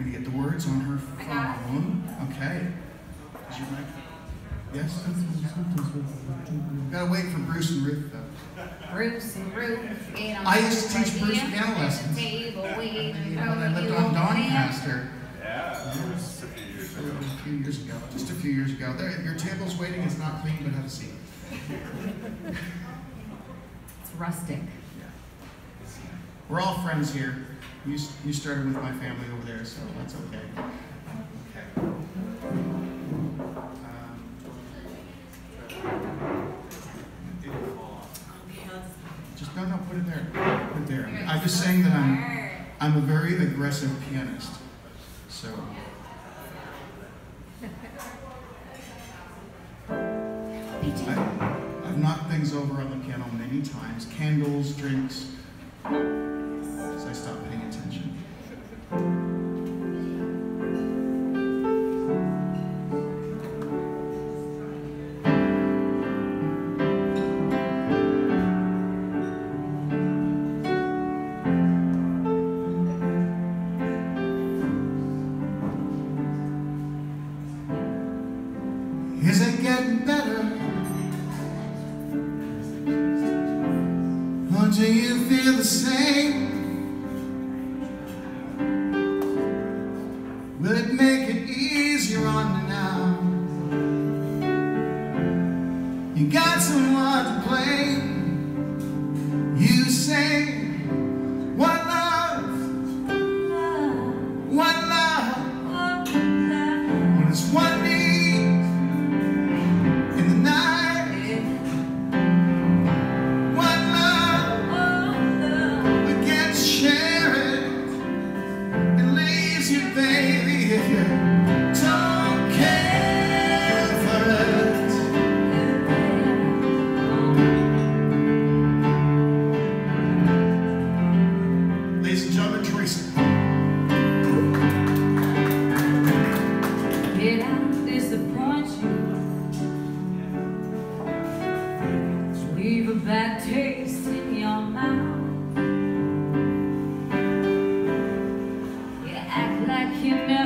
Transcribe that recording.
gonna get the words on her I got it. phone. Okay. Is your mic? Yes? Gotta wait for Bruce and Ruth though. Bruce and Ruth, get I used to teach the Bruce end piano lessons. Table, waiting When I lived on to Doncaster Yeah, it was a few years ago. a few years ago, just a few years ago. There, your table's waiting, it's not clean, but have a seat. It's rustic. We're all friends here. You, you started with my family over there, so I'm just saying that I'm, I'm a very aggressive pianist. So, I, I've knocked things over on the piano many times. Candles, drinks. So I stopped paying attention. Is it getting better? Do you feel the same? Will it make it easier on you now? You got someone to blame. can know.